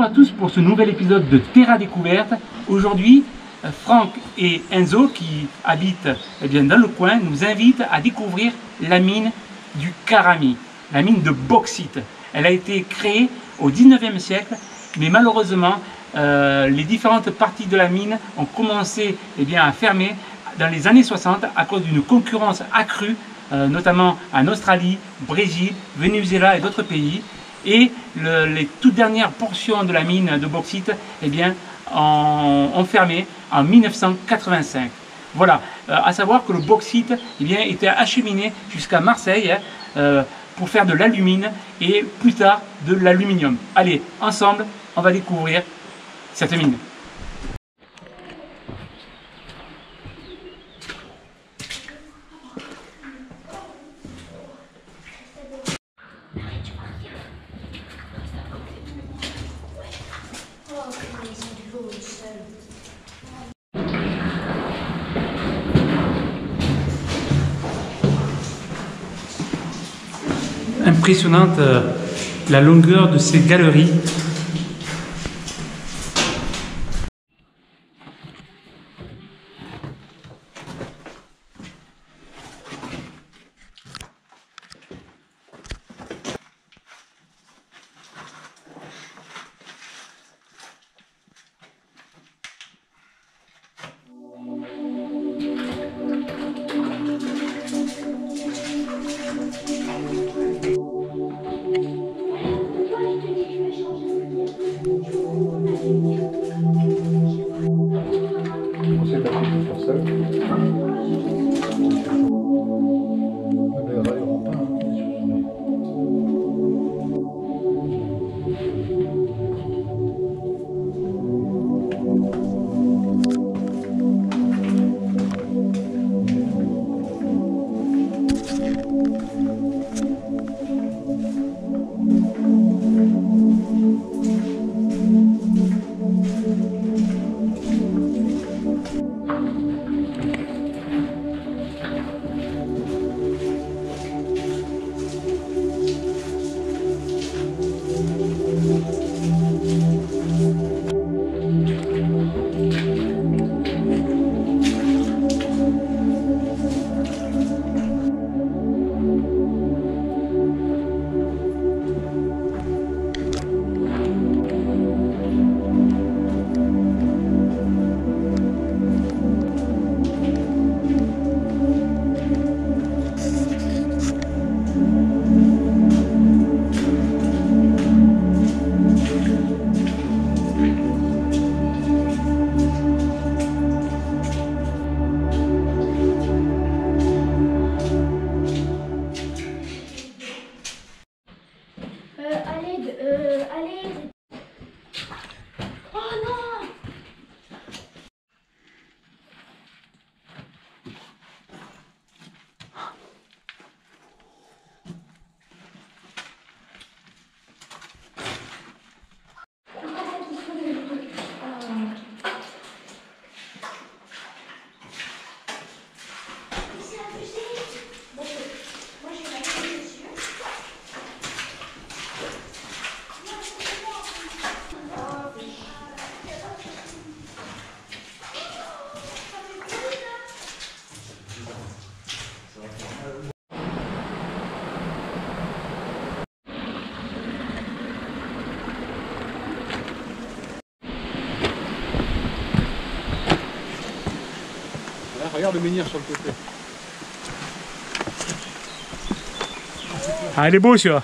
Bonjour à tous pour ce nouvel épisode de Terra Découverte. Aujourd'hui, Franck et Enzo, qui habitent eh bien, dans le coin, nous invitent à découvrir la mine du Karami, la mine de bauxite. Elle a été créée au 19e siècle, mais malheureusement, euh, les différentes parties de la mine ont commencé eh bien, à fermer dans les années 60 à cause d'une concurrence accrue, euh, notamment en Australie, Brésil, Venezuela et d'autres pays. Et le, les toutes dernières portions de la mine de bauxite eh bien, ont, fermé en 1985. Voilà, euh, à savoir que le bauxite eh bien, était acheminé jusqu'à Marseille hein, euh, pour faire de l'alumine et plus tard de l'aluminium. Allez, ensemble, on va découvrir cette mine. Impressionnante euh, la longueur de ces galeries. Euh, allez, regarde le menhir sur le côté. Ah, il est beau celui-là.